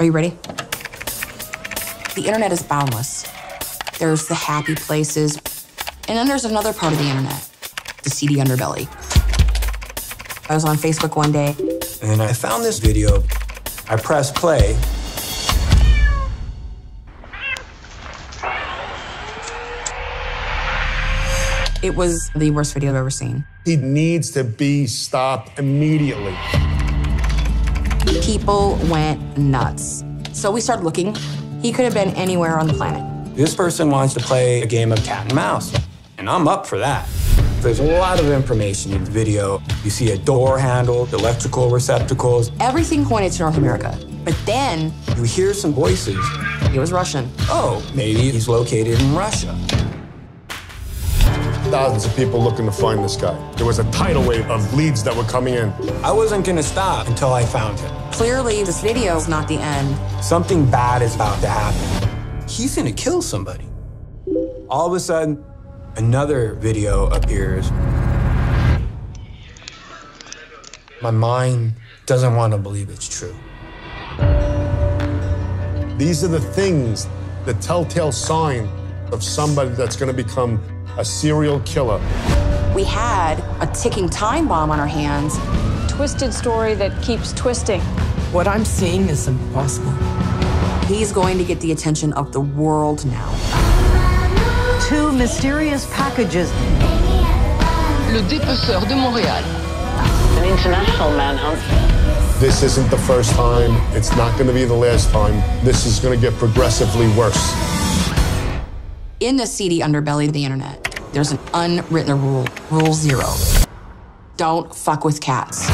Are you ready? The internet is boundless. There's the happy places, and then there's another part of the internet, the seedy underbelly. I was on Facebook one day. And I found this video. I pressed play. It was the worst video I've ever seen. He needs to be stopped immediately. People went nuts. So we started looking. He could have been anywhere on the planet. This person wants to play a game of cat and mouse, and I'm up for that. There's a lot of information in the video. You see a door handle, electrical receptacles. Everything pointed to North America. But then You hear some voices. it was Russian. Oh, maybe he's located in Russia. Thousands of people looking to find this guy. There was a tidal wave of leads that were coming in. I wasn't gonna stop until I found him. Clearly, this video is not the end. Something bad is about to happen. He's gonna kill somebody. All of a sudden, another video appears. My mind doesn't want to believe it's true. These are the things, the telltale sign of somebody that's going to become a serial killer. We had a ticking time bomb on our hands. Twisted story that keeps twisting. What I'm seeing is impossible. He's going to get the attention of the world now. Two mysterious packages. Le dépeceur de Montréal. An international manhunt. This isn't the first time. It's not going to be the last time. This is going to get progressively worse. In the seedy underbelly of the internet, there's an unwritten rule, rule zero. Don't fuck with cats.